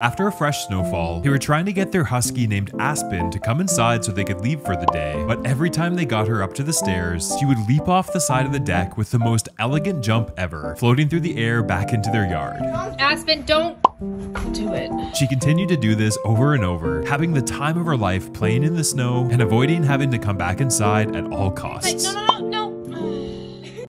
After a fresh snowfall, they were trying to get their husky named Aspen to come inside so they could leave for the day, but every time they got her up to the stairs, she would leap off the side of the deck with the most elegant jump ever, floating through the air back into their yard. Aspen, don't do it. She continued to do this over and over, having the time of her life playing in the snow and avoiding having to come back inside at all Hey, costs. no, no, no.